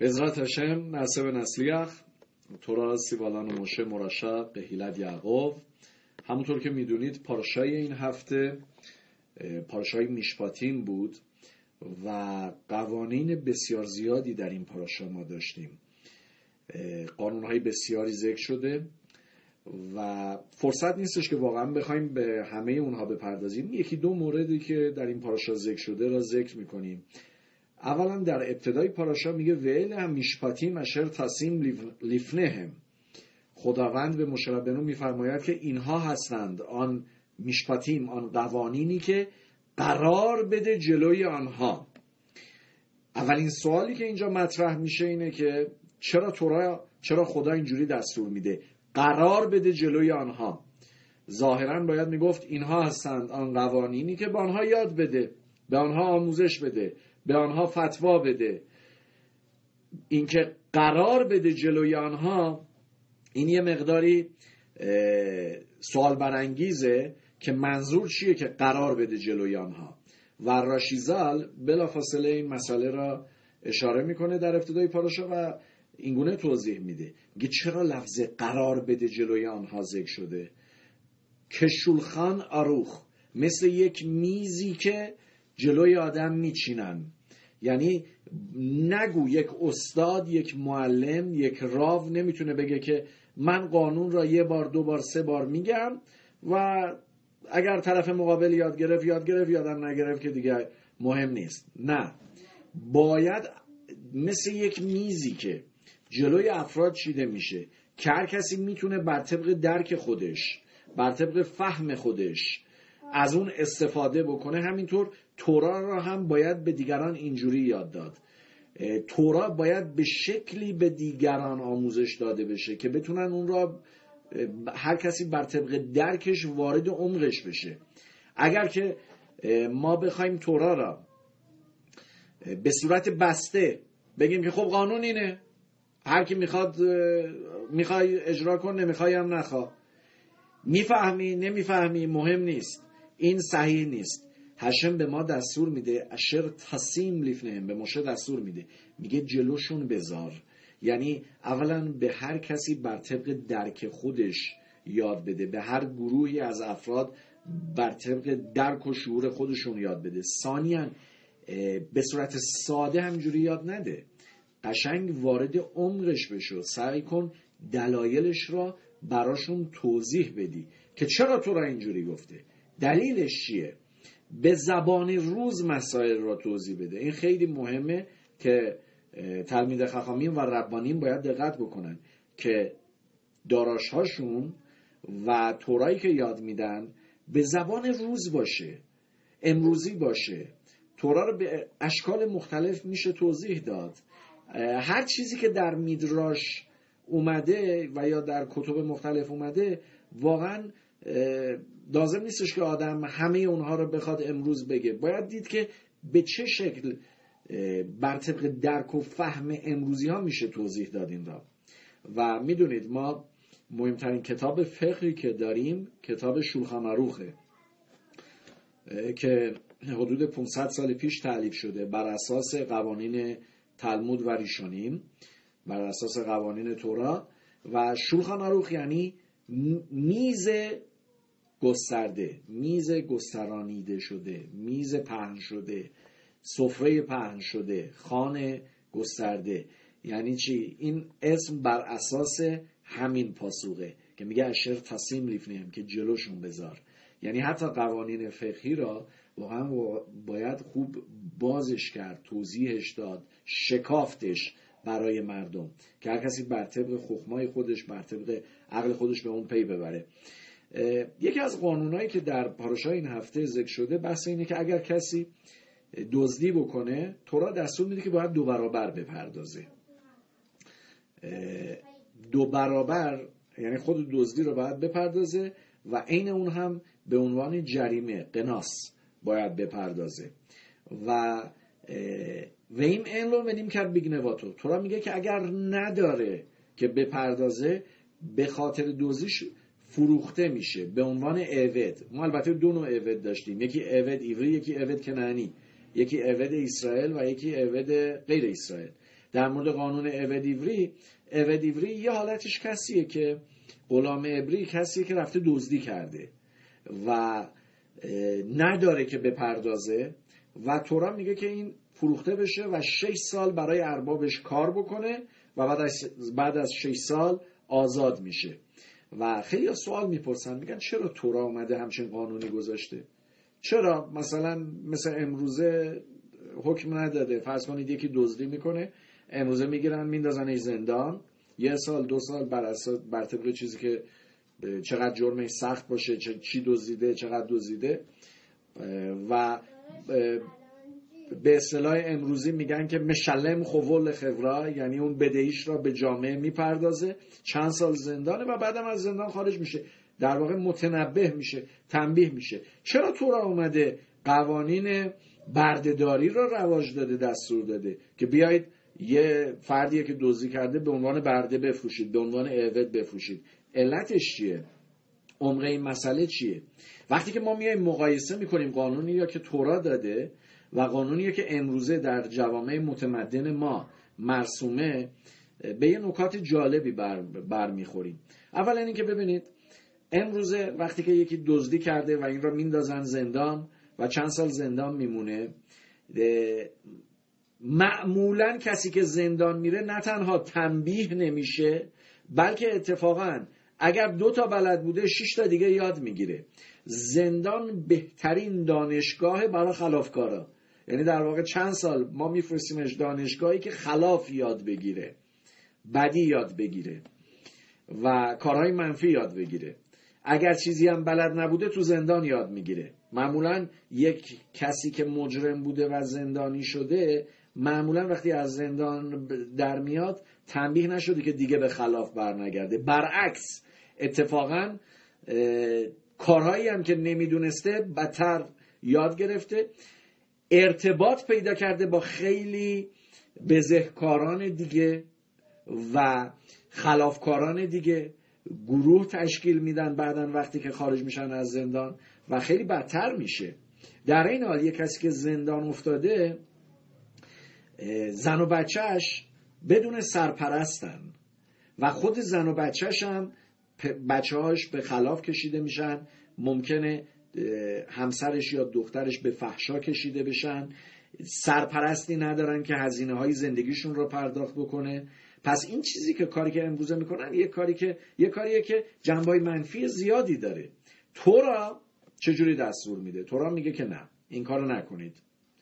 בעזרת השם נעשה ונצליח تورا سیوالان و مشه مرشق هیلت یعقوب همونطور که میدونید پارشای این هفته پارشای میشپاتین بود و قوانین بسیار زیادی در این پاراشا ما داشتیم قانونهای بسیاری ذکر شده و فرصت نیستش که واقعا بخوایم به همه اونها بپردازیم یکی دو موردی که در این پاراشا ذکر شده را ذکر میکنیم اولا در ابتدای پاراشا میگه ویل هم میشپاتیم اشر تسیم لیفنهم. خداوند به مشربنو میفرماید که اینها هستند. آن میشپاتیم آن قوانینی که قرار بده جلوی آنها. اولین سوالی که اینجا مطرح میشه اینه که چرا تورا چرا خدا اینجوری دستور میده؟ قرار بده جلوی آنها. ظاهرا باید می‌گفت اینها هستند. آن قوانینی که به آنها یاد بده به آنها آموزش بده. به آنها فتوا بده. اینکه قرار بده جلوی آنها این یه مقداری سوال برانگیزه که منظور چیه که قرار بده جلوی آنها. و راشیزال بلافاصله این مسئله را اشاره می‌کنه در ابتدای پاراشا و اینگونه توضیح میده. میگه چرا لفظ قرار بده جلوی آنها ذکر شده؟ که شولخان آروخ مثل یک میزی که جلوی آدم میچینن. یعنی نگو یک استاد یک معلم یک راو نمی‌تونه بگه که من قانون را یه بار دو بار سه بار میگم و اگر طرف مقابل یاد گرفت یاد گرفت یادم نگرفت که دیگه مهم نیست. نه. باید مثل یک میزی که جلوی افراد چیده میشه که هر کسی می‌تونه بر طبق درک خودش بر طبق فهم خودش از اون استفاده بکنه همینطور تورا را هم باید به دیگران اینجوری یاد داد. تورا باید به شکلی به دیگران آموزش داده بشه که بتونن اون را هر کسی بر طبق درکش وارد عمقش بشه. اگر که ما بخوایم تورا را به صورت بسته بگیم که خب قانون اینه. هر کی می‌خواد می‌خوای اجرا کن نمی‌خوای هم نخوا. می‌فهمی نمی‌فهمی مهم نیست. این صحیح نیست. هشم به ما دستور میده اشر تسیم لیفنهم به مشه دستور میده. میگه جلوشون بذار. یعنی اولا به هر کسی بر طبق درک خودش یاد بده. به هر گروهی از افراد بر طبق درک و شعور خودشون یاد بده. ثانیا به صورت ساده همجوری یاد نده. قشنگ وارد عمقش بشو. سعی کن دلایلش را براشون توضیح بدی. که چرا تو را اینجوری گفته؟ دلیلش چیه؟ به زبان روز مسائل را توضیح بده. این خیلی مهمه که تلمید خخامین و ربانین باید دقت بکنن که داراش هاشون و تورایی که یاد میدن به زبان روز باشه امروزی باشه. تورا رو به اشکال مختلف میشه توضیح داد. هر چیزی که در میدراش اومده و یا در کتب مختلف اومده واقعا لازم نیستش که آدم همه اونها رو بخواد امروز بگه. باید دید که به چه شکل بر طبق درک و فهم امروزی ها میشه توضیح داد این را. و می‌دونید ما مهمترین کتاب فقهی که داریم کتاب شولخان که حدود 500 سال پیش تعلیف شده بر اساس قوانین تلمود و ریشانیم بر اساس قوانین تورا. و شولخان یعنی میز گسترده میز گسترانیده شده میز پهن شده سفره پهن شده خانه گسترده. یعنی چی؟ این اسم بر اساس همین پاسوقه که میگه اشر تصیم لیفنیم که جلوشون بذار. یعنی حتی قوانین فقهی را واقعا باید خوب بازش کرد توضیحش داد شکافتش برای مردم که هر کسی بر طبق خخمای خودش بر طبق عقل خودش به اون پی ببره. یکی از قانونهایی که در پاراشای این هفته ذکر شده بحث اینه که اگر کسی دزدی بکنه تورا دستور میده که باید دو برابر بپردازه. دو برابر یعنی خود دزدی رو باید بپردازه و عین اون هم به عنوان جریمه قناس باید بپردازه. و و این این بدیم کرد بیگنواتو. تورا میگه که اگر نداره که بپردازه به خاطر دوزیش فروخته میشه به عنوان اوید ما البته دو نوع اوید داشتیم. یکی اوید ایوری یکی اوید کنانی یکی اوید اسرائیل و یکی اوید غیر اسرائیل. در مورد قانون اودیوری اودیوری یه حالتش کسیه که غلام عبری کسیه که رفته دزدی کرده و نداره که بپردازه و تورا میگه که این فروخته بشه و 6 سال برای اربابش کار بکنه و بعد از, بعد از 6 سال آزاد میشه. و خیلی سوال می‌پرسن میگن چرا تورا اومده همچین قانونی گذاشته؟ چرا؟ مثلا مثل امروزه حکم نداده. فرض کنید یکی دزدی می‌کنه امروزه می‌گیرن میندازنش زندان. یه سال دو سال بر, بر طبق چیزی که چقدر جرمش سخت باشه چی دزدیده چقدر دزدیده. و به اصطلاح امروزی میگن که مشلم خوول خبرا یعنی اون بدهیش را به جامعه می‌پردازه. چند سال زندانه و بعدم از زندان خارج میشه. در واقع متنبه میشه تنبیه میشه. چرا تو را اومده قوانین بردهداری را رواج داده دستور داده؟ که بیایید یه فردیه که دزدی کرده به عنوان برده بفروشید به عنوان عوض بفروشید. علتش چیه؟ عمق این مسئله چیه؟ وقتی که ما میایم مقایسه می‌کنیم قانونی یا که تورا داده و قانونی که امروزه در جوامع متمدن ما مرسومه به یه نکات جالبی بر, بر می‌خوریم اولا اینکه ببینید امروزه وقتی که یکی دزدی کرده و این را میندازن زندان و چند سال زندان میمونه معمولا کسی که زندان میره نه تنها تنبیه نمیشه بلکه اتفاقا اگر دو تا بلد بوده شش تا دیگه یاد می‌گیره. زندان بهترین دانشگاه برای خلافکارا. یعنی در واقع چند سال ما میفرستیمش دانشگاهی که خلاف یاد بگیره بدی یاد بگیره و کارهای منفی یاد بگیره. اگر چیزی هم بلد نبوده تو زندان یاد می‌گیره. معمولا یک کسی که مجرم بوده و زندانی شده معمولا وقتی از زندان در میاد تنبیه نشده که دیگه به خلاف برنگرده. برعکس اتفاقا کارهایی هم که نمی‌دونسته بدتر یاد گرفته. ارتباط پیدا کرده با خیلی بزهکاران دیگه و خلافکاران دیگه. گروه تشکیل میدن بعدا وقتی که خارج میشن از زندان و خیلی بدتر میشه. در این حال یه کسی که زندان افتاده زن و بچهش بدون سرپرستن و خود زن و بچهش هم بچهاش به خلاف کشیده میشن. ممکنه همسرش یا دخترش به فحشا کشیده بشن. سرپرستی ندارن که هزینه های زندگیشون رو پرداخت بکنه. پس این چیزی که کاری که امروزه می‌کنن یه کاری که یه کاریه که جنبای منفی زیادی داره. تورا چجوری دستور میده؟ تورا میگه که نه این کارو نکنید.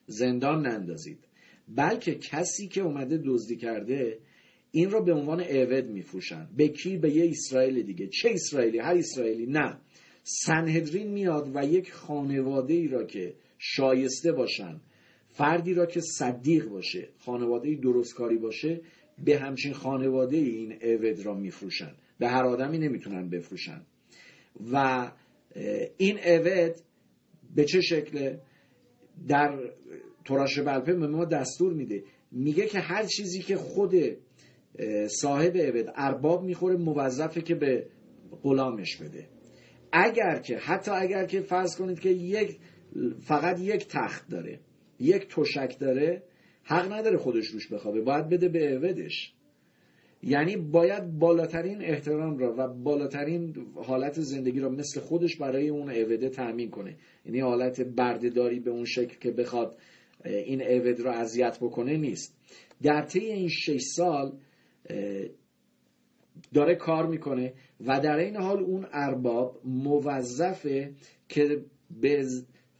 زندان نندازید. بلکه کسی که اومده دزدی کرده این را به عنوان عوض میفروشن. به کی؟ به یه اسرائیل دیگه. چه اسرائیلی؟ هر اسرائیلی. نه. سنهدرین میاد و یک خانواده ای را که شایسته باشن فردی را که صدیق باشه خانواده درستکاری باشه به همچین خانواده این عوض را میفروشن به هر آدمی نمی‌تونن بفروشن. و این عوض به چه شکله؟ در تراش بلپه به ما دستور میده. میگه که هر چیزی که خود صاحب عوض ارباب می‌خوره موظفه که به غلامش بده. اگر که حتی اگر که فرض کنید که یک فقط یک تخت داره یک تشک داره حق نداره خودش روش بخوابه باید بده به عودش یعنی باید بالاترین احترام را و بالاترین حالت زندگی را مثل خودش برای اون عوده تأمین کنه. یعنی حالت بردهداری به اون شکل که بخواد این عود را اذیت بکنه نیست. در طی این شش سال داره کار می‌کنه و در این حال اون ارباب موظفه که به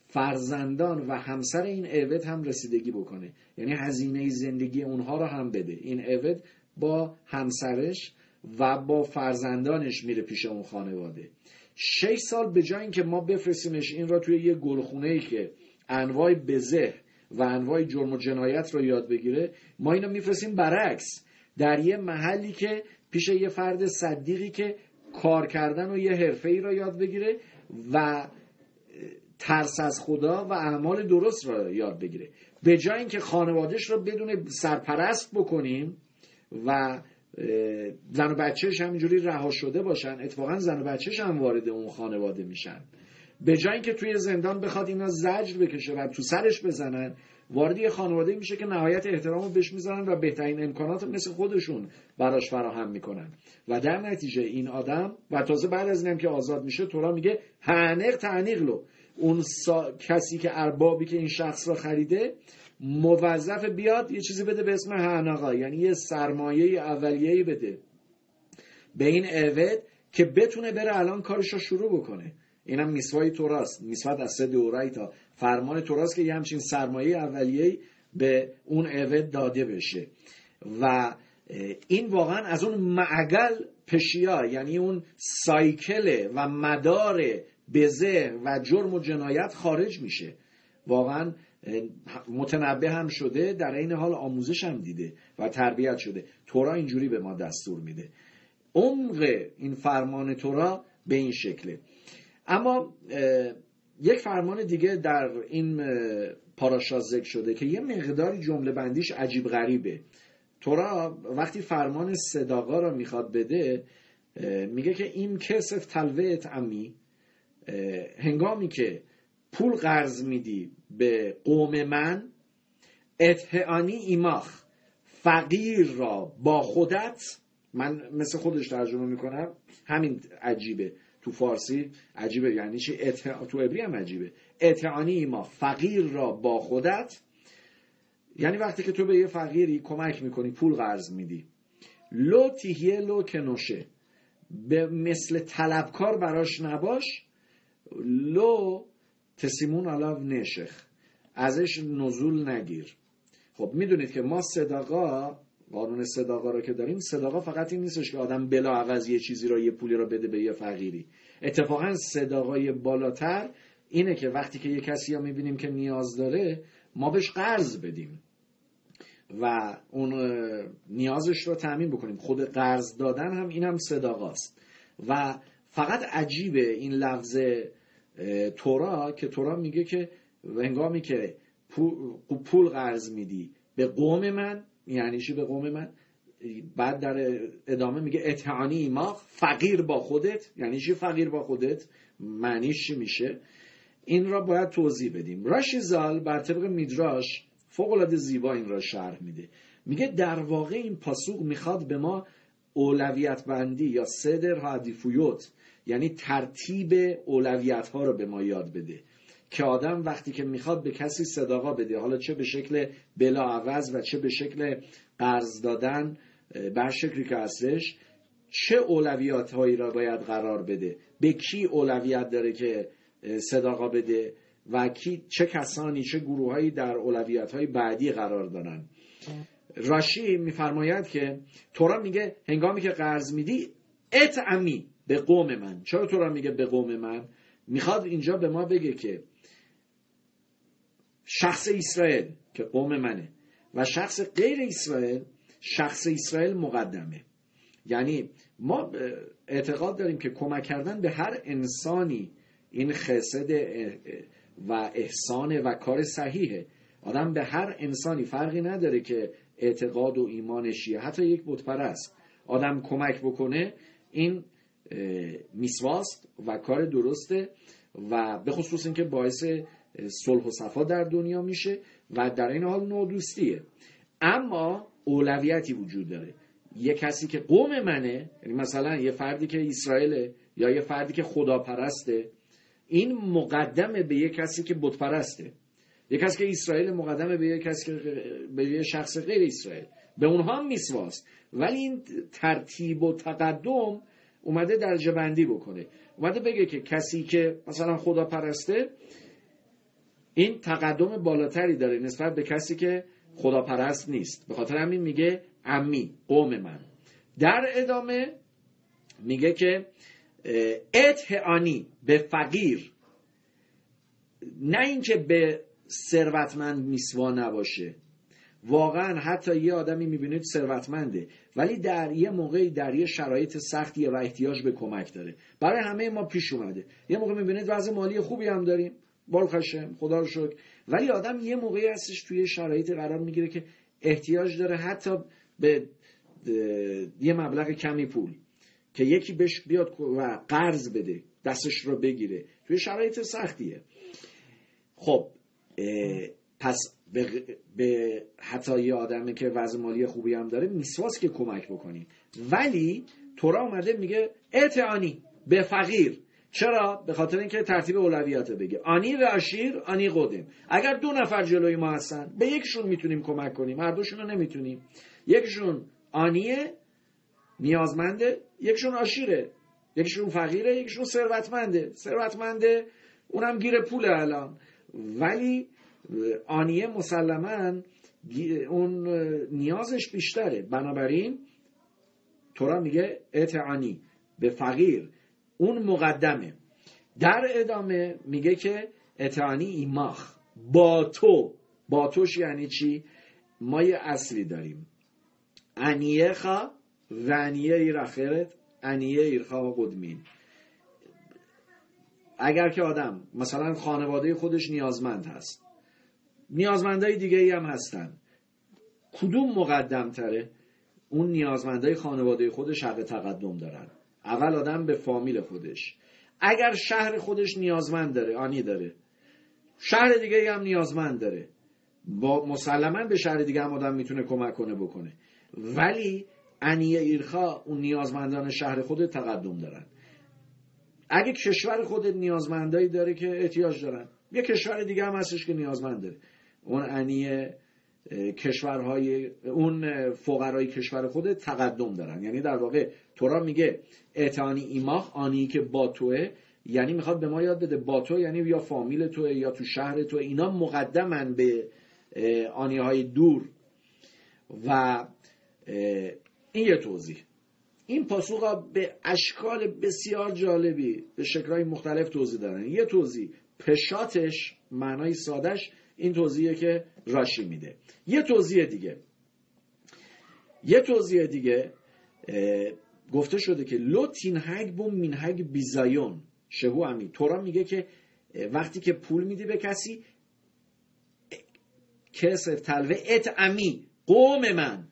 فرزندان و همسر این عوض هم رسیدگی بکنه. یعنی هزینه زندگی اونها رو هم بده. این عوض با همسرش و با فرزندانش میره پیش اون خانواده. شش سال به جای اینکه ما بفرستیمش این را توی یه گلخونه ای که انواع بزه و انواع جرم و جنایت رو یاد بگیره ما اینو میفرستیم برعکس. در یه محلی که پیش یه فرد صدیقی که کار کردن و یه حرفه ای را یاد بگیره و ترس از خدا و اعمال درست را یاد بگیره. به جای اینکه خانوادش را بدون سرپرست بکنیم و زن و بچهش همینجوری رها شده باشن اتفاقا زن و بچهش هم وارد اون خانواده میشن. به جای اینکه توی زندان بخواد اینا زجر بکشه و تو سرش بزنن وارد یه خانواده میشه که نهایت احترام رو بهش می‌ذارن و بهترین امکانات مثل خودشون براش فراهم می‌کنن. و در نتیجه این آدم و تازه بعد از اینم که آزاد میشه تورا میگه هنق تعنیق لو اون سا... کسی که اربابی که این شخص رو خریده موظف بیاد یه چیزی بده به اسم هنقا یعنی یه سرمایه اولیه‌ای بده. به این عوض که بتونه بره الان کارش رو شروع بکنه. اینم میسوای توراست میسوات از سه تا فرمان توراست که یه همچین سرمایه اولیه به اون عوض داده بشه. و این واقعا از اون معگل پشیا یعنی اون سایکل و مدار بزه و جرم و جنایت خارج میشه. واقعا متنبه هم شده در این حال آموزش هم دیده و تربیت شده. تورا اینجوری به ما دستور میده. عمق این فرمان تورا به این شکله. اما یک فرمان دیگه در این پاراشا ذکر شده که یه مقداری جمله بندیش عجیب غریبه. تورا وقتی فرمان صداقا را می‌خواد بده میگه که این کسف تلوه امی هنگامی که پول قرض میدی به قوم من اتهانی ایماخ فقیر را با خودت من مثل خودش ترجمه می‌کنم همین عجیبه. تو فارسی عجیبه یعنی چی؟ تو عبری هم عجیبه. اتعانی ما فقیر را با خودت. یعنی وقتی که تو به یه فقیری کمک می‌کنی پول قرض میدی. لو تیهیه لو کنوشه. به مثل طلبکار براش نباش. لو تسیمون علاو نشخ. ازش نزول نگیر. خب می‌دونید که ما صداقا قانون صداقا رو که داریم صداقا فقط این نیستش که آدم بلا عوض یه چیزی رو یه پولی رو بده به یه فقیری. اتفاقا صداقای بالاتر اینه که وقتی که یه کسی رو می‌بینیم که نیاز داره ما بهش قرض بدیم و اون نیازش رو تعمین بکنیم. خود قرض دادن هم این هم صداقاست. و فقط عجیبه این لفظ تورا که تورا میگه که هنگامی که پول قرض میدی به قوم من یعنی چی به قوم من؟ بعد در ادامه میگه اتعانی ما فقیر با خودت. یعنی چی فقیر با خودت؟ معنیش چی میشه؟ این را باید توضیح بدیم. راشی زال بر طبق میدراش فوق العاده زیبا این را شرح میده. میگه در واقع این پاسوق می‌خواد به ما اولویت بندی یا صدر هادیفویوت یعنی ترتیب اولویت ها رو به ما یاد بده. که آدم وقتی که می‌خواد به کسی صداقا بده. حالا چه به شکل بلاعوض و چه به شکل قرض دادن بر شکلی که هستش چه اولویات هایی را باید قرار بده؟ به کی اولویت داره که صداقا بده؟ و کی چه کسانی چه گروههایی در اولویت های بعدی قرار دارن؟ راشی میفرماید که تورا میگه هنگامی که قرض میدی امی به قوم من. چرا تورا میگه به قوم من؟ می‌خواد اینجا به ما بگه که شخص اسرائیل که قوم منه و شخص غیر اسرائیل شخص اسرائیل مقدمه. یعنی ما اعتقاد داریم که کمک کردن به هر انسانی این خسد و احسان و کار صحیحه. آدم به هر انسانی فرقی نداره که اعتقاد و ایمانشیه حتی یک بتپرست آدم کمک بکنه این میسواست و کار درسته و به خصوص اینکه باعث صلح و صفا در دنیا میشه و در این حال نودوستیه اما اولویتی وجود داره. یه کسی که قوم منه یعنی مثلا یه فردی که اسرائیل یا یه فردی که خداپرسته این مقدمه به یه کسی که بتپرسته. یه کسی که اسرائیل مقدمه به یه کسی که به یه شخص غیر اسرائیل. به اونها هم میسواست. ولی این ترتیب و تقدم اومده درجه بندی بکنه. اومده بگه که کسی که مثلا خدا پرسته این تقدم بالاتری داره نسبت به کسی که خداپرست نیست. به خاطر همین میگه امی قوم من. در ادامه میگه که اتهانی به فقیر. نه اینکه به ثروتمند میسوا نباشه. واقعا حتی یه آدمی می‌بینید ثروتمنده ولی در یه موقعی در یه شرایط سختی و احتیاج به کمک داره. برای همه ما پیش اومده. یه موقع می‌بینید وضع مالی خوبی هم داریم. خشم خدا رو شکر. ولی آدم یه موقعی هستش توی شرایط قرار می‌گیره که احتیاج داره حتی به یه مبلغ کمی پول که یکی بهش بیاد و قرض بده دستش رو بگیره. توی شرایط سختیه. خب پس به, به حتی یه آدمی که وضع مالی خوبی هم داره میسواس که کمک بکنیم. ولی تورا اومده میگه اعتعانی به فقیر. چرا؟ به خاطر اینکه ترتیب اولویات بگه. آنی و اشیر آنی قدم اگر دو نفر جلوی ما هستن به یکشون می‌تونیم کمک کنیم. هر دوشون رو نمی‌تونیم. یکشون آنیه نیازمنده. یکشون آشیره یکشون فقیره یکشون ثروتمنده. ثروتمنده اونم گیر پول الان. ولی آنیه مسلما اون نیازش بیشتره. بنابراین تورا میگه اعتعانی به فقیر. اون مقدمه. در ادامه میگه که اعتعانی ایماخ. با تو. با توش یعنی چی؟ ما یه اصلی داریم. انیه خا و انیه ایر اخرت انیه ایرخا و قدمین. اگر که آدم مثلا خانواده خودش نیازمند هست. نیازمندهای دیگه ای هم هستن. کدوم مقدم تره اون نیازمندهای خانواده خودش حق تقدم دارن. اول آدم به فامیل خودش. اگر شهر خودش نیازمند داره آنی داره. شهر دیگه هم نیازمند داره. با مسلما به شهر دیگه هم آدم می‌تونه کمک کنه بکنه. ولی انیه ایرخا اون نیازمندان شهر خود تقدم دارن. اگه کشور خود نیازمندایی داره که احتیاج دارن. یه کشور دیگه هم هستش که نیازمند داره. اون انیه کشورهای اون فقرای کشور خود تقدم دارن. یعنی در واقع تورا میگه اعتانی ایماخ آنی که با توه یعنی می‌خواد به ما یاد بده با تو یعنی یا فامیل توه یا تو شهر تو اینا مقدمن به آنی های دور. و این یه توضیح. این پاسوق به اشکال بسیار جالبی به شکلهای مختلف توضیح دارن یه توضیح. پشاتش معنای سادش این توضیحه که راشی میده. یه توضیح دیگه. یه توضیح دیگه گفته شده که لو تینهگ بوم مینهگ بیزایون. شهو امی. تورا میگه که وقتی که پول میدی به کسی کسر تلوه ات امی. قوم من.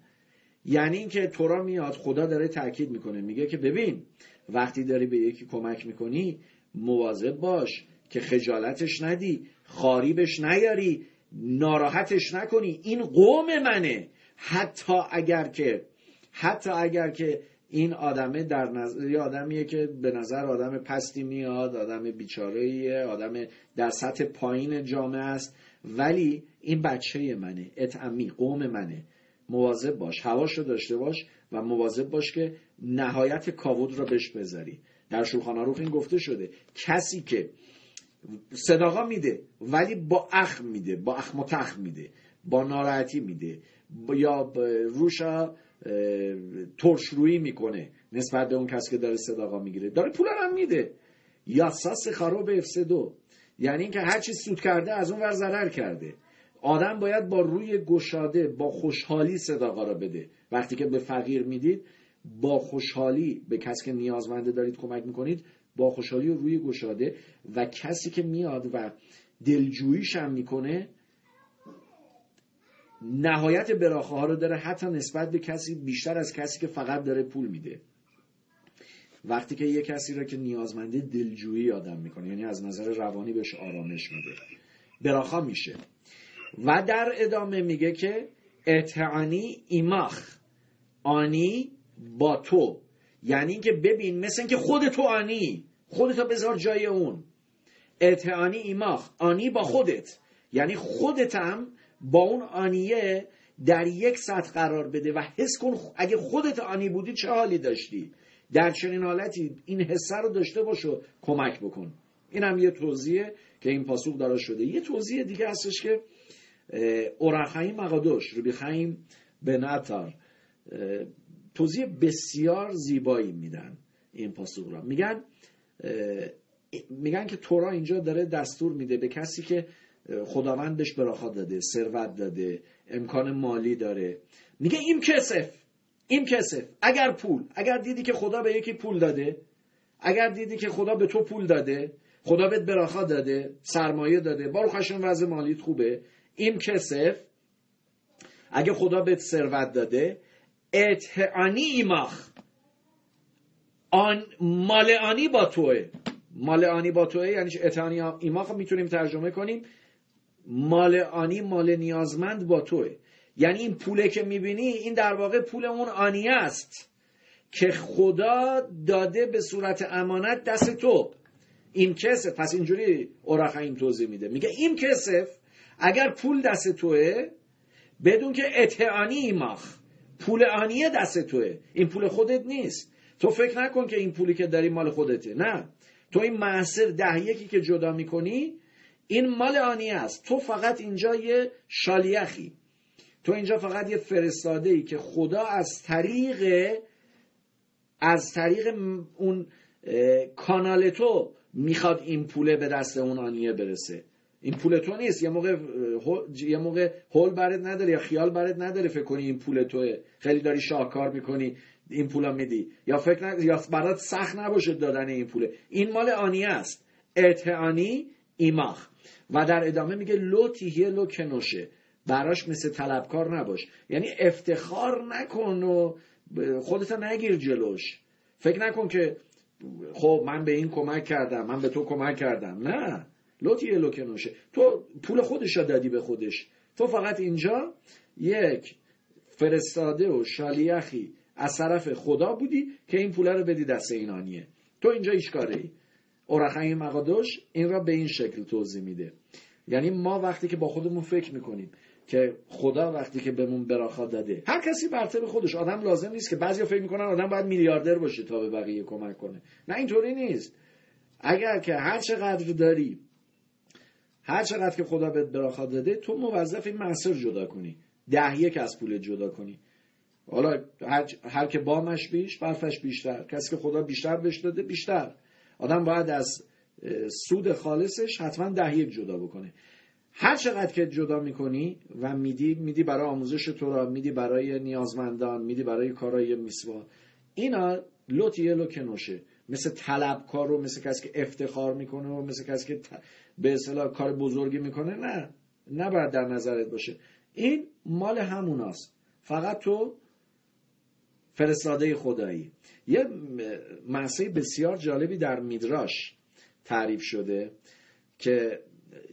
یعنی اینکه تورا میاد خدا داره تاکید می‌کنه. میگه که ببین وقتی داری به یکی کمک می‌کنی مواظب باش که خجالتش ندی. خاریبش نیاری ناراحتش نکنی. این قوم منه. حتی اگر که حتی اگر که این آدمه در نظر یه آدمیه که به نظر آدم پستی میاد آدم بیچاره آدم در سطح پایین جامعه است. ولی این بچه منه. اطعمی قوم منه. مواظب باش. هواش داشته باش و مواظب باش که نهایت کاود را بهش بذاری. در شولخان عروف این گفته شده کسی که صداقا میده ولی با اخم میده با اخم و تخم میده با ناراحتی میده یا روشا ترشرویی می‌کنه نسبت به اون کسی که داره صداقا می‌گیره. داره پول هم میده. یا ساس خراب افسدو یعنی اینکه هر چی سود کرده از اون ور ضرر کرده. آدم باید با روی گشاده با خوشحالی صداقا را بده. وقتی که به فقیر می‌دید با خوشحالی به کسی که نیازمنده دارید کمک می‌کنید با خوشحالی و روی گشاده و کسی که میاد و دلجوییش هم می‌کنه نهایت براخه ها رو داره حتی نسبت به کسی بیشتر از کسی که فقط داره پول میده. وقتی که یه کسی را که نیازمنده دلجویی آدم می‌کنه یعنی از نظر روانی بهش آرامش میده. براخا میشه. و در ادامه میگه که اعتعانی ایماخ. آنی با تو. یعنی اینکه ببین مثل اینکه خود تو آنی. خودتو بذار جای اون. اعتعانی ایماخ آنی با خودت. یعنی خودتم با اون آنیه در یک سطح قرار بده و حس کن اگه خودت آنی بودی چه حالی داشتی. در چنین حالتی این حسه رو داشته باش و کمک بکن. این هم یه توضیحه که این پاسخ داره شده. یه توضیح دیگه هستش که اورخایم مقادوش رو بخوایم به نتار توضیح بسیار زیبایی میدن این پاسخ را. میگن میگن که تورا اینجا داره دستور میده به کسی که خداوند بهش براخا داده ثروت داده امکان مالی داره. میگه این کسف این کسف اگر پول اگر دیدی که خدا به یکی پول داده اگر دیدی که خدا به تو پول داده خدا بهت براخا داده سرمایه داده بارو خشن وضع مالیت خوبه. این کسف اگه خدا بهت ثروت داده اتعانی ایماخ آن مال آنی با توه مال آنی با توه یعنی اتعانی ایماخ می‌تونیم ترجمه کنیم. مال آنی مال نیازمند با توه یعنی این پوله که می‌بینی این در واقع پول اون آنی است که خدا داده به صورت امانت دست تو. این کسف. پس اینجوری این توضیح میده. میگه این کسف اگر پول دست توه بدون که اتعانی ایماخ. پول آنیه دست توه این پول خودت نیست. تو فکر نکن که این پولی که داری مال خودته. نه. تو این معصر ده یکی که جدا می‌کنی این مال آنیه است. تو فقط اینجا یه شالیخی. تو اینجا فقط یه فرستاده ای که خدا از طریق از طریق اون کانال تو می‌خواد این پوله به دست اون آنیه برسه. این پول تو نیست. یه موقع یه موقع هول برات نداره یا خیال برات نداره فکر کنی این پول توه. خیلی داری شاهکار می‌کنی. این پولا میدی. یا فکر ن... یا برات سخت نباشه دادن این پوله. این مال آنیه است. اعتعانی ایماخ. و در ادامه میگه لو تیهیه لو کنوشه. براش مثل طلبکار نباش. یعنی افتخار نکن و خودت نگیر جلوش. فکر نکن که خب من به این کمک کردم من به تو کمک کردم. نه. لوتی لوکنوشه تو پول خودش را دادی به خودش. تو فقط اینجا یک فرستاده و شالیخی از طرف خدا بودی که این پول رو بدی دست اینانیه. تو اینجا ایش کاره ای اورخنگ مقادوش این را به این شکل توضیح میده. یعنی ما وقتی که با خودمون فکر می‌کنیم که خدا وقتی که بهمون براخا داده هر کسی برتر خودش آدم لازم نیست که بعضیا فکر می‌کنن آدم باید میلیاردر باشه تا به بقیه کمک کنه. نه اینطوری نیست. اگر که هر چقدر داری هر چقدر که خدا بهت براخا داده تو موظف این معصر جدا کنی. ده یک از پول جدا کنی. حالا هر, هر که بامش بیش برفش بیشتر. کسی که خدا بیشتر بهش داده بیشتر. آدم باید از سود خالصش حتما ده یک جدا بکنه. هر چقدر که جدا می‌کنی و میدی میدی برای آموزش تو را میدی برای نیازمندان میدی برای کارهای میسوا. اینا لوتیه لو کنوشه مثل طلبکار رو مثل کسی که افتخار می‌کنه و مثل کسی که به اصطلاح کار بزرگی می‌کنه. نه. نباید در نظرت باشه. این مال هموناست. فقط تو فرستاده خدایی. یه معصه بسیار جالبی در میدراش تعریف شده که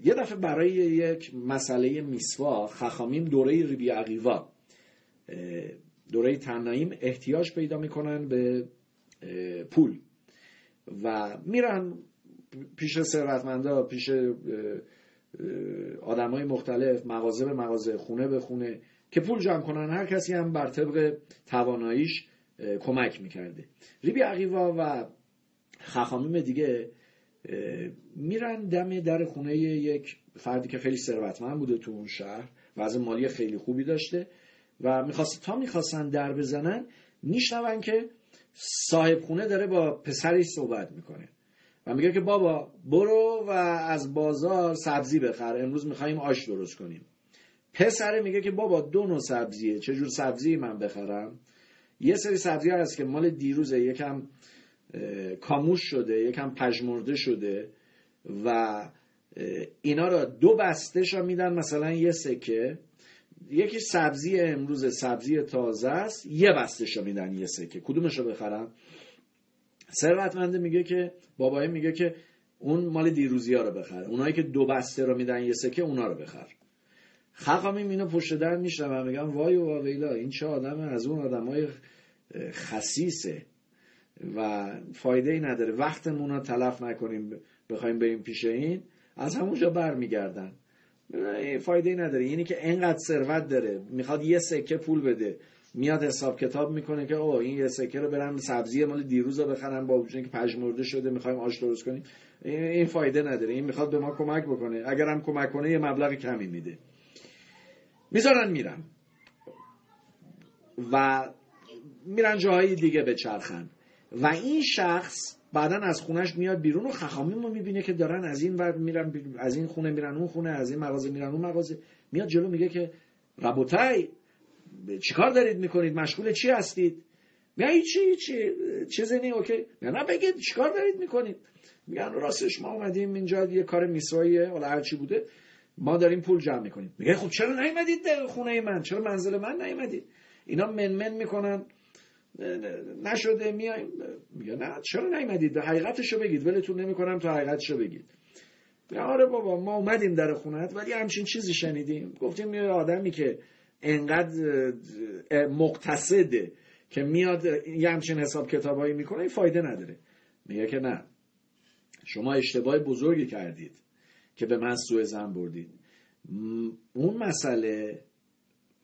یه دفعه برای یک مسئله میسوا خخامیم دوره ریبی عقیوا دوره تنایم احتیاج پیدا می‌کنن به پول و میرن پیش ثروتمندا پیش آدم های مختلف مغازه به مغازه خونه به خونه که پول جمع کنن هر کسی هم بر طبق تواناییش کمک می‌کرده. ریبی عقیوا و خخامیم دیگه میرن دم در خونه یک فردی که خیلی ثروتمند بوده تو اون شهر وضع مالی خیلی خوبی داشته و می‌خواست تا می‌خواستن در بزنن میشنون که صاحب خونه داره با پسرش صحبت می‌کنه و میگه که بابا برو و از بازار سبزی بخر امروز می‌خوایم آش درست کنیم. پسره میگه که بابا دو نوع سبزیه چجور سبزی من بخرم؟ یه سری سبزی هست که مال دیروزه یکم کاموش شده یکم پژمرده شده و اینا را دو بسته میدن مثلا یه سکه. یکی سبزی امروز سبزی تازه است یه بسته میدن یه سکه. کدومش رو بخرم؟ ثروتمنده میگه که بابای میگه که اون مال دیروزی ها رو بخر. اونایی که دو بسته رو میدن یه سکه اونا رو بخر. خقامیم اینو پشت در و میگم وای و این چه آدم از اون آدم های خسیسه و فایده ای نداره. وقتمون رو تلف نکنیم بخوایم بریم پیش این. از همونجا برمیگردن. فایده ای نداره. یعنی که انقدر ثروت داره. می‌خواد یه سکه پول بده. میاد حساب کتاب می‌کنه که او این یه سکه رو برم سبزی مال دیروز رو بخرم با وجود که پژمرده شده می‌خوایم آش درست کنیم. این فایده نداره. این می‌خواد به ما کمک بکنه. اگر هم کمک کنه یه مبلغ کمی میده. می‌ذارن میرن. و میرن جاهای دیگه به چرخن. و این شخص بعدا از خونش میاد بیرون و خخامیم رو می‌بینه که دارن از این ور میرن از این خونه میرن اون خونه از این مغازه میرن اون مغازه. میاد جلو میگه که ربوتای چیکار دارید می‌کنید؟ مشغول چی هستید؟ میگن چی چی چه زنی اوکی. نه بگید چیکار دارید می‌کنید؟ میگن راستش ما اومدیم اینجا یه کار میسواییه حالا هر چی بوده. ما داریم پول جمع می‌کنیم. میگه خب چرا نیومدید خونه من؟ چرا منزل من نیومدید؟ اینا منمن می‌کنن. نشده میایم. میگه نه چرا نیومدید؟ حقیقتشو بگید. ولتون نمی‌کنم تا حقیقتشو بگید. آره بابا ما اومدیم در خونت ولی همچین چیزی شنیدیم. گفتیم یه آدمی که انقدر مقتصده که میاد یه همچین حساب کتابایی می‌کنه این فایده نداره. میگه که نه. شما اشتباه بزرگی کردید. که به من سوء زن بردید اون مسئله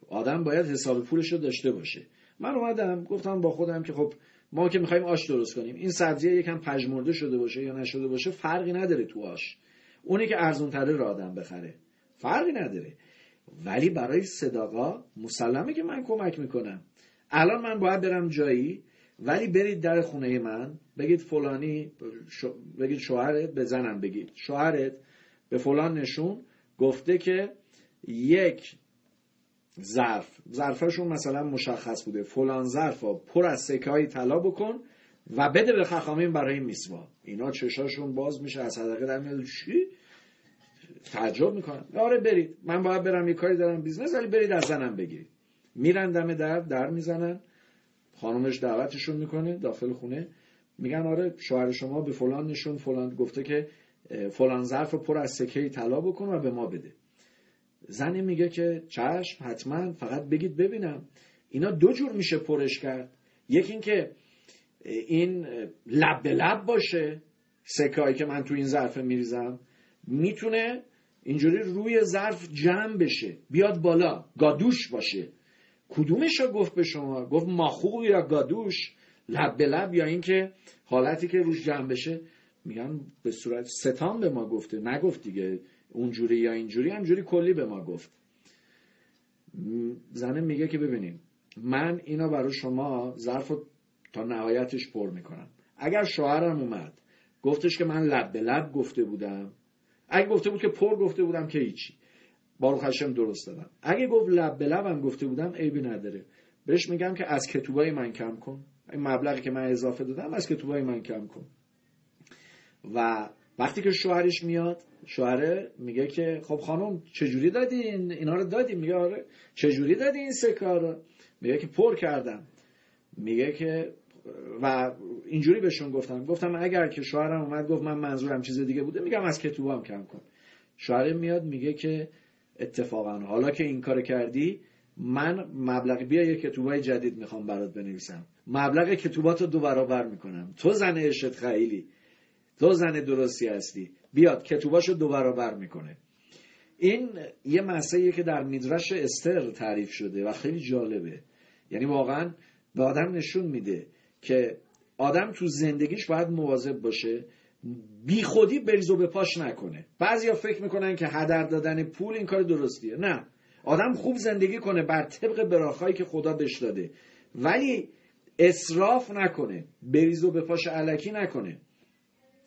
آدم باید حساب پولش رو داشته باشه. من اومدم گفتم با خودم که خب ما که می‌خوایم آش درست کنیم. این سبزی یکم پژمرده شده باشه یا نشده باشه فرقی نداره تو آش. اونی که ارزون تره رو آدم بخره. فرقی نداره. ولی برای صداقا مسلمه که من کمک می‌کنم. الان من باید برم جایی ولی برید در خونه من بگید فلانی بگید شوهرت به زنم بگید. شوهرت به فلان نشون گفته که یک ظرف ظرفشون مثلا مشخص بوده. فلان ظرف پر از سکه های طلا بکن و بده به خخامین برای میسوا. اینا چشاشون باز میشه از صدقه در میاد. چی؟ تعجب می‌کنن. آره برید. من باید برم یه کاری دارم business ولی برید از زنم بگیرید. میرن دم در در می‌زنن. خانمش دعوتشون می‌کنه داخل خونه. میگن آره شوهر شما به فلان نشون فلان گفته که فلان ظرف پر از سکه طلا بکن و به ما بده. زنی میگه که چشم حتما فقط بگید ببینم. اینا دو جور میشه پرش کرد. یکی اینکه این لب به لب باشه سکایی که من تو این ظرف میریزم می‌تونه اینجوری روی ظرف جمع بشه بیاد بالا گادوش باشه. کدومش رو گفت به شما؟ گفت ماخو یا گادوش لب به لب یا اینکه حالتی که روش جمع بشه. میگن به صورت ستان به ما گفته. نگفت دیگه. اونجوری یا اینجوری همجوری کلی به ما گفت. زنه میگه که ببینیم. من اینا برای شما ظرف تا نهایتش پر می‌کنم. اگر شوهرم اومد گفتش که من لب به لب گفته بودم. اگه گفته بود که پر گفته بودم که هیچی. باروخ هشم درست دادم. اگه گفت لب به لبم گفته بودم عیبی نداره. بهش میگم که از کتوبای من کم کن. این مبلغی که من اضافه دادم از کتوبای من کم کن. و وقتی که شوهرش میاد شوهره میگه که خب خانم چجوری دادی اینا رو دادی میگه آره. چجوری دادی این سکه رو؟ میگه که پر کردم. میگه که و اینجوری بهشون گفتم. گفتم اگر که شوهرم اومد گفت من منظورم چیز دیگه بوده میگم از کتوبام کم کن. شوهر میاد میگه که اتفاقا حالا که این کار کردی من مبلغ بیا یه کتوبای جدید می‌خوام برات بنویسم. مبلغ کتوبات رو دو برابر می‌کنم. تو زن اشت خیلی. تو زن درستی هستی بیاد کتوباشو دو برابر می‌کنه. این یه مسئله که در میدرش استر تعریف شده و خیلی جالبه. یعنی واقعا به آدم نشون میده که آدم تو زندگیش باید مواظب باشه بی خودی بریز و به پاش نکنه. بعضیا فکر می‌کنن که هدر دادن پول این کار درستیه. نه. آدم خوب زندگی کنه بر طبق براخایی که خدا بهش داده. ولی اصراف نکنه بریز و به پاش علکی نکنه.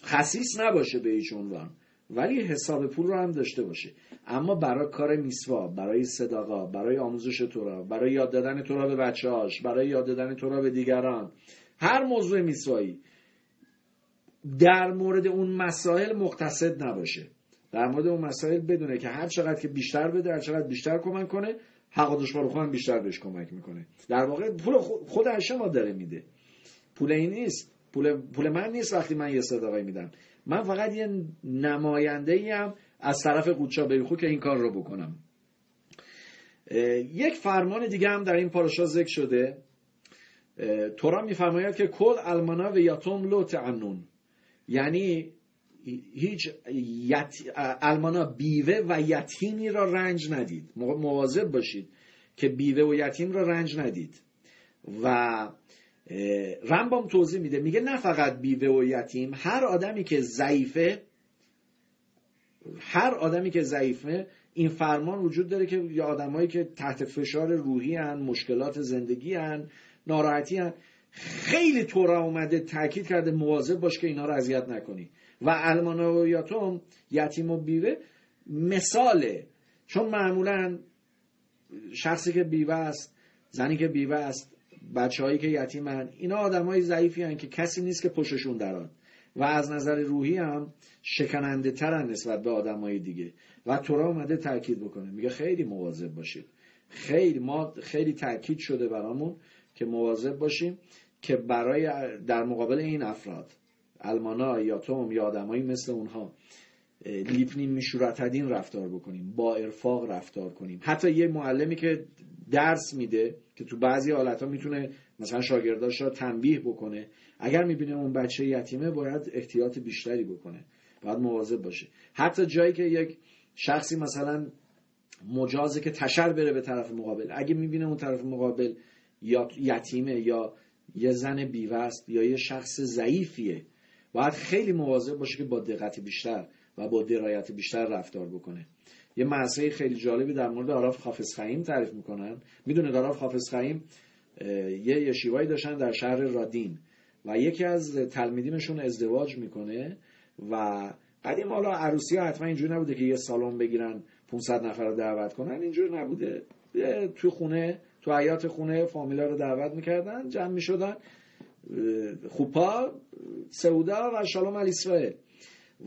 خصیص نباشه به هیچ عنوان. ولی حساب پول رو هم داشته باشه. اما برای کار میسوا برای صداقا برای آموزش تورا برای یاد دادن تورا به بچه برای یاد دادن تورا به دیگران هر موضوع میسوایی. در مورد اون مسائل مقتصد نباشه. در مورد اون مسائل بدونه که هر چقدر که بیشتر بده هر چقدر بیشتر کمک کنه حق دشمن خودم بیشتر بهش کمک می‌کنه. در واقع پول خود ما داره میده. پول این نیست. پول, پول من نیست وقتی من یه صدقه میدم. من فقط یه نماینده ایم از طرف قودشا بریخو که این کار رو بکنم. یک فرمان دیگه هم در این پاراشا ذکر شده. تورا میفرماید که کل المانا و یاتوم لو تعنون. یعنی هیچ یت... المانا بیوه و یتیمی را رنج ندید. مواظب باشید که بیوه و یتیم را رنج ندید. و رمبام توضیح میده. میگه نه فقط بیوه و یتیم هر آدمی که ضعیفه هر آدمی که ضعیفه این فرمان وجود داره که یا آدمایی که تحت فشار روحی هن مشکلات زندگی هن ناراحتی هن خیلی طورا اومده تاکید کرده مواظب باش که اینا رو اذیت نکنی. و یاتم یتیم و بیوه مثاله. چون معمولا شخصی که بیوه است زنی که بیوه است بچههایی که یتیمن اینا آدمای ضعیفی هن که کسی نیست که پشتشون دران و از نظر روحی هم شکننده ترن نسبت به آدمای دیگه. و تورا اومده تاکید بکنه. میگه خیلی مواظب باشید. خیلی ما خیلی تاکید شده برامون که مواظب باشیم که برای در مقابل این افراد المانا یا توم یا آدمایی مثل اونها لیپنین میشورتدین رفتار بکنیم با ارفاق رفتار کنیم. حتی یه معلمی که درس میده که تو بعضی حالت ها می‌تونه مثلا شاگرداش را تنبیه بکنه. اگر می‌بینه اون بچه یتیمه باید احتیاط بیشتری بکنه. باید مواظب باشه. حتی جایی که یک شخصی مثلا مجازه که تشر بره به طرف مقابل اگه می‌بینه اون طرف مقابل یا یتیمه یا یه زن بیوه یا یه شخص ضعیفیه باید خیلی مواظب باشه که با دقت بیشتر و با درایت بیشتر رفتار بکنه. یه مسئله خیلی جالبی در مورد آراف خافز خیم تعریف می‌کنن. می‌دونه آراف خافز خیم یه یشیوایی داشتن در شهر رادین و یکی از تلمیدینشون ازدواج می‌کنه و قدیم حالا عروسی ها حتما اینجوری نبوده که یه سالن بگیرن 500 نفر رو دعوت کنن اینجوری نبوده. تو خونه تو حیات خونه فامیلا رو دعوت می‌کردن جمع می‌شدن خوپا سعودا و شالوم اسرائیل.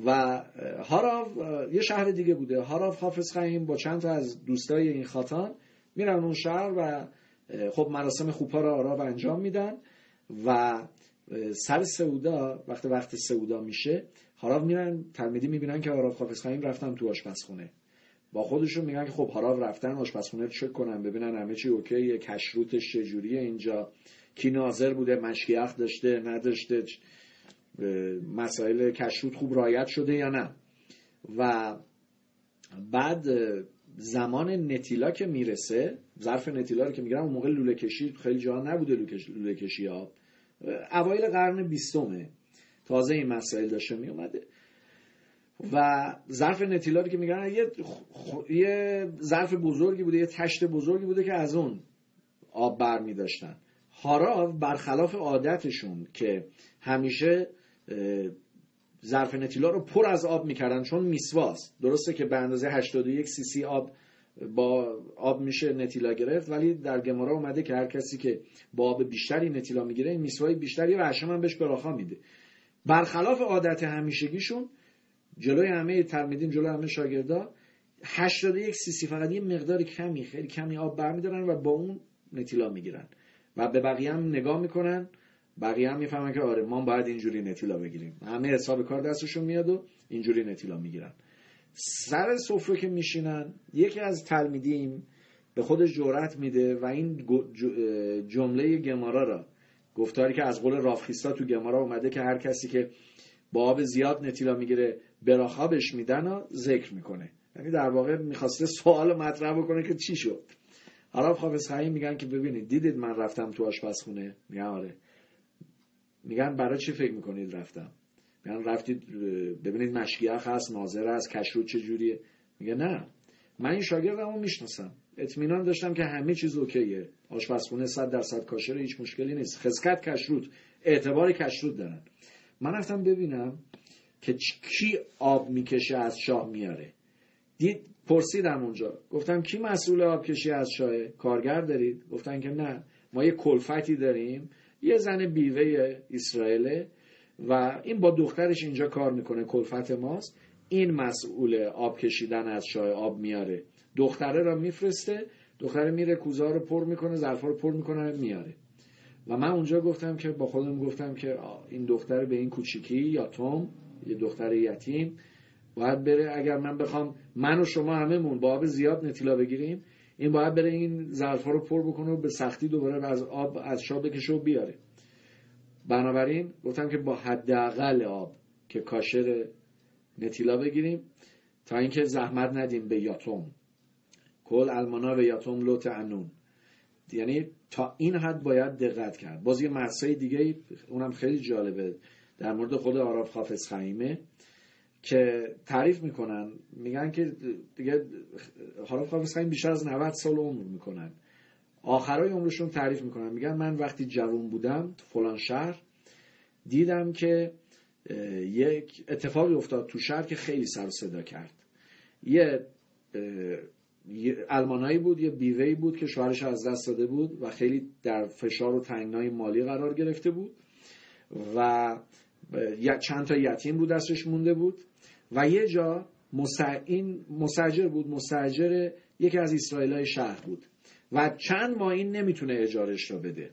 و هاراف یه شهر دیگه بوده. هاراف حافظ خیم با چند تا از دوستای این خاتان. میرن اون شهر و خب مراسم خوپا رو آراف انجام میدن و سر سعودا وقت وقت سعودا میشه هاراف میرن تلمیدی می‌بینن که هاراف حافظ خیم رفتن تو آشپزخونه. با خودشون میگن که خب هاراف رفتن آشپزخونه چک کنن ببینن همه چی اوکیه کشروتش چجوریه اینجا کی ناظر بوده مشکیخ داشته نداشته مسائل کشروت خوب رایت شده یا نه. و بعد زمان نتیلا که می‌رسه ظرف نتیلا رو که می‌گیرن اون موقع لوله کشی خیلی جا نبوده لوله کشی ها. اوایل قرن بیستمه تازه این مسائل داشته میومده و ظرف نتیلا رو که میگن یه, یه ظرف بزرگی بوده یه تشت بزرگی بوده که از اون آب بر می داشتن هاراو برخلاف عادتشون که همیشه ظرف نتیلا رو پر از آب می‌کردن چون میسواست. درسته که به اندازه 81 سی سی آب با آب میشه نتیلا گرفت ولی در گمارا اومده که هر کسی که با آب بیشتری نتیلا می‌گیره این میسوای بیشتری و هشم هم بهش براخا میده. برخلاف عادت همیشگیشون جلوی همه تلمیدین جلوی همه شاگردا 81 سی سی فقط یه مقدار کمی خیلی کمی آب برمیدارن و با اون نتیلا می‌گیرن و به بقیه هم نگاه می‌کنن. بقیه هم می‌فهمن که آره ما باید اینجوری نتیلا بگیریم. همه حساب کار دستشون میاد و اینجوری نتیلا می‌گیرن. سر سفره که میشینن یکی از تلمیدیم به خودش جرأت میده و این جمله گمارا را گفتاری که از قول رافخیستا تو گمارا اومده که هر کسی که با آب زیاد نتیلا می‌گیره براخابش میدن و ذکر می‌کنه. یعنی در واقع می‌خواسته سوال مطرح بکنه که چی شد. حالا حافظ خیلی میگن که ببینید دیدید من رفتم تو آشپزخونه؟ میگن آره. میگن برای چی فکر می‌کنید رفتم میگن رفتید ببینید مشکیخ هست ناظر هست کشروت چجوریه میگه نه. من این شاگردم رو می‌شناسم. اطمینان داشتم که همه چیز اوکیه. آشپزخونه صد درصد کاشر هیچ مشکلی نیست. خزکت کشروت اعتبار کشروت دارن. من رفتم ببینم که کی آب می‌کشه از شاه میاره. دید پرسیدم اونجا. گفتم کی مسئول آب کشی از شاه؟ کارگر دارید؟ گفتن که نه. ما یه کلفتی داریم. یه زن بیوه اسرائیله و این با دخترش اینجا کار می‌کنه کلفت ماست. این مسئول آب کشیدن از شاه آب میاره. دختره را میفرسته دختره میره کوزه رو پر می‌کنه ظرفا رو پر می‌کنه میاره. و من اونجا گفتم که با خودم گفتم که این دختر به این کوچیکی یا توم یه دختر یتیم باید بره. اگر من بخوام من و شما هممون با آب زیاد نتیلا بگیریم این باید بره این ظرفا رو پر بکنه و به سختی دوباره از آب از شاب بکشه و بیاره. بنابراین گفتم که با حداقل آب که کاشر نتیلا بگیریم تا اینکه زحمت ندیم به یاتوم کل المانا و یاتوم لوت انون. یعنی تا این حد باید دقت کرد. باز یه مرسای دیگه اونم خیلی جالبه. در مورد خود آراف حافظ خیمه. که تعریف می‌کنن میگن که دیگه حالا حافظ خیم بیشتر از 90 سال عمر می‌کنن. آخرای عمرشون تعریف می‌کنن. میگن من وقتی جوان بودم تو فلان شهر دیدم که یک اتفاقی افتاد تو شهر که خیلی سر صدا کرد. یه المانایی بود یه بیوهی بود که شوهرش از دست داده بود و خیلی در فشار و تنگنای مالی قرار گرفته بود و چند تا یتیم بود دستش مونده بود و یه جا این مسجر بود مسجر یکی از اسرائیلای شهر بود. و چند ماه این نمی‌تونه اجارش رو بده.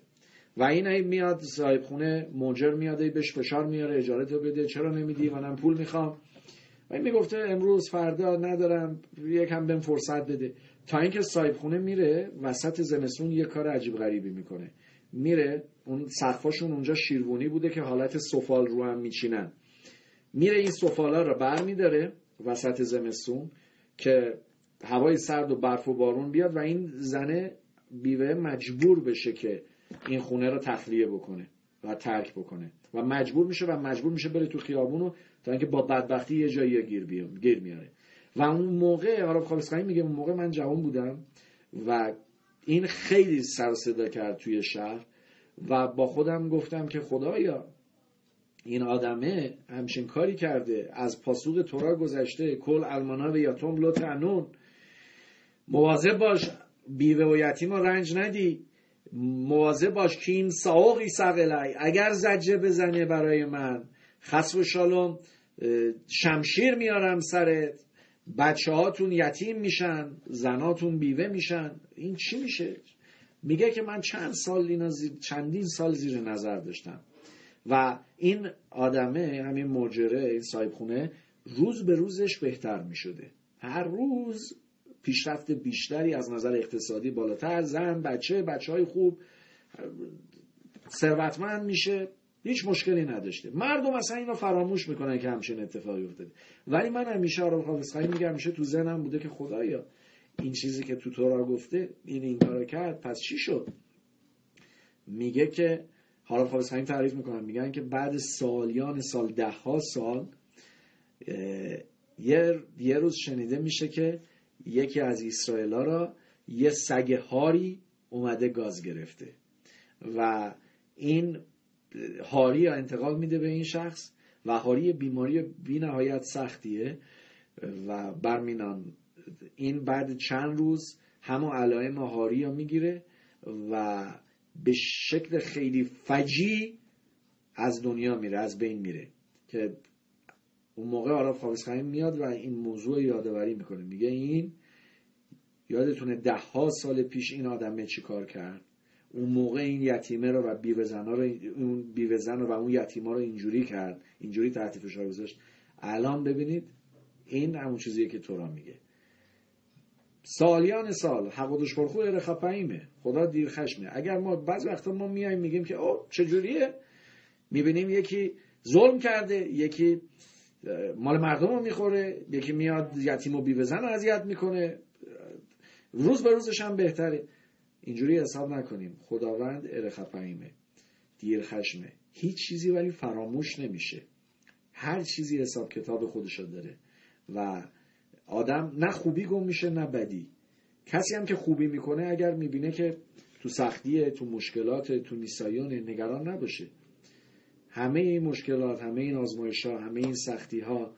و این میاد صاحب خونه موجر میاد بهش فشار میاره اجاره تو بده چرا نمیدی؟ منم پول می‌خوام. و این می‌گفته امروز فردا ندارم یکم بهم فرصت بده. تا اینکه صاحب خونه میره وسط زمستون یه کار عجیب غریبی می‌کنه. میره اون سقفاشون اونجا شیروونی بوده که حالت سفال رو هم میچینن. میره این سفالا رو بر میداره وسط زمستون که هوای سرد و برف و بارون بیاد و این زنه بیوه مجبور بشه که این خونه رو تخلیه بکنه و ترک بکنه. و مجبور میشه و مجبور میشه بره تو خیابونو تا اینکه با بدبختی یه جایی گیر, گیر میاره. و اون موقع آراب خالصخانی میگه اون موقع من جوان بودم و این خیلی سر صدا کرد توی شهر. و با خودم گفتم که خدایا این آدمه همچین کاری کرده از پاسوق تورا گذشته کل المانا و یاتوم لوتعنون مواظب باش بیوه و یتیم رنج ندی. مواظب باش که این ساقی سقلای. اگر زجه بزنه برای من. خصف و شالوم شمشیر میارم سرت. بچه هاتون یتیم میشن زناتون بیوه میشن. این چی میشه؟ میگه که من چند سال اینا چندین سال زیر نظر داشتم. و این آدمه همین مجره این صاحب خونه روز به روزش بهتر می‌شده. هر روز پیشرفت بیشتری از نظر اقتصادی بالاتر زن بچه بچه های خوب ثروتمند میشه. هیچ مشکلی نداشته. مردم اصلا اینو فراموش می‌کنن که همچین اتفاقی افتاده. ولی من همیشه حافظ خیلی میگم همیشه تو ذهنم بوده که خدایا این چیزی که تو تورا گفته این این کارو کرد پس چی شد؟ میگه که حالا حافظ خیلی تعریف می‌کنن میگن که بعد سالیان سال ده ها سال یه, یه روز شنیده میشه که یکی از اسرائیلا را یه سگ هاری اومده گاز گرفته و این هاری را انتقال میده به این شخص و هاری بیماری بی نهایت سختیه و برمینان این بعد چند روز همه علائم هاری را می‌گیره و به شکل خیلی فجی از دنیا میره از بین میره که اون موقع آراف خالص میاد و این موضوع یادآوری می‌کنه. میگه این یادتونه ده ها سال پیش این آدمه چی کار کرد؟ اون موقع این یتیمه رو و بیوه رو اون بیوه زن رو و اون یتیما رو اینجوری کرد اینجوری تحت فشار گذاشت. الان ببینید این همون چیزیه که تورا میگه. سالیان سال حقودش پرخو ارخپاییمه خدا دیر خشمه. اگر ما بعض وقتا ما میایم میگیم که او چجوریه؟ می‌بینیم یکی ظلم کرده یکی مال مردم رو می‌خوره یکی میاد یتیم و بیوه زن اذیت می‌کنه. روز به روزش هم بهتره. اینجوری حساب نکنیم. خداوند ارخپاییمه دیر خشمه. هیچ چیزی ولی فراموش نمیشه. هر چیزی حساب کتاب خودشو داره. و آدم نه خوبی گم میشه نه بدی. کسی هم که خوبی می‌کنه اگر می‌بینه که تو سختیه تو مشکلات تو نیسایان نگران نباشه. همه این مشکلات همه این آزمایش ها همه این سختی ها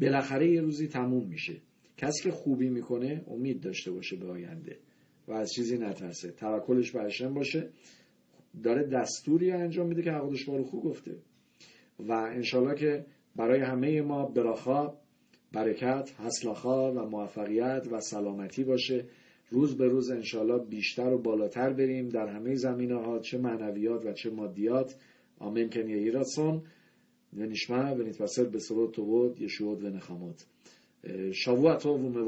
بالاخره یه روزی تموم میشه. کسی که خوبی می‌کنه امید داشته باشه به آینده و از چیزی نترسه. توکلش بر باشه. داره دستوری انجام میده که حقادش بارو خوب گفته. و انشالله که برای همه ما براخا برکت حسلاخا و موفقیت و سلامتی باشه. روز به روز انشالله بیشتر و بالاتر بریم در همه زمینه ها چه معنویات و چه مادیات. آمین. کنیه ایراسون و نشمه و نتبسر به سرود تو یشود و نخامات شبوع تو و